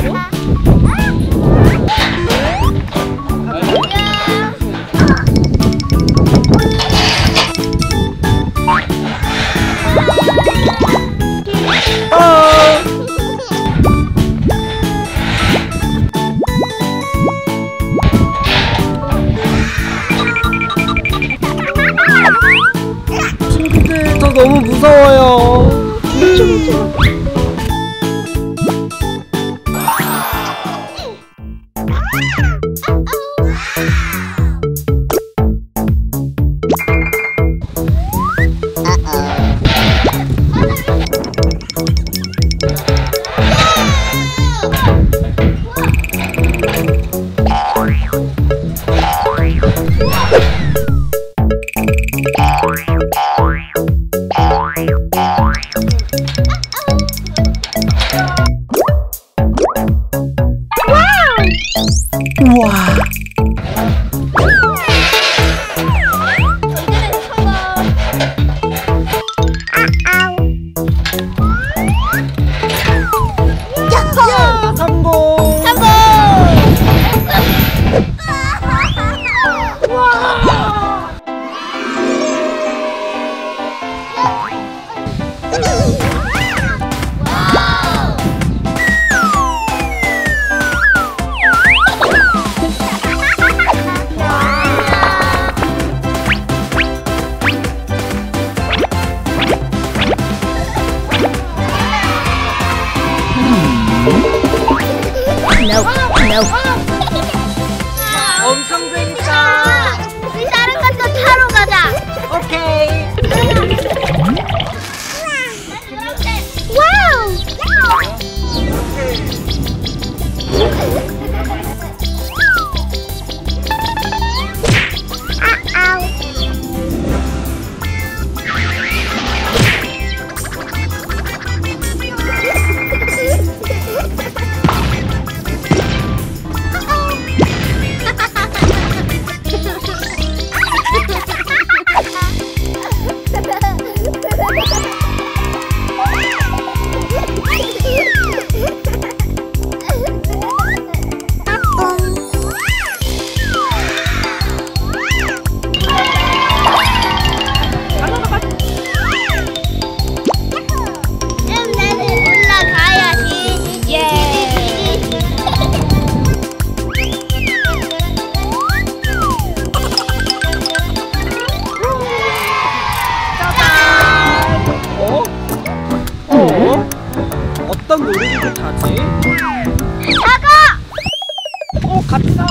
아! 친구들 저 너무 무서워요. No, no. 어떤 놀이기구 타지? 나가. 어, 갑시다.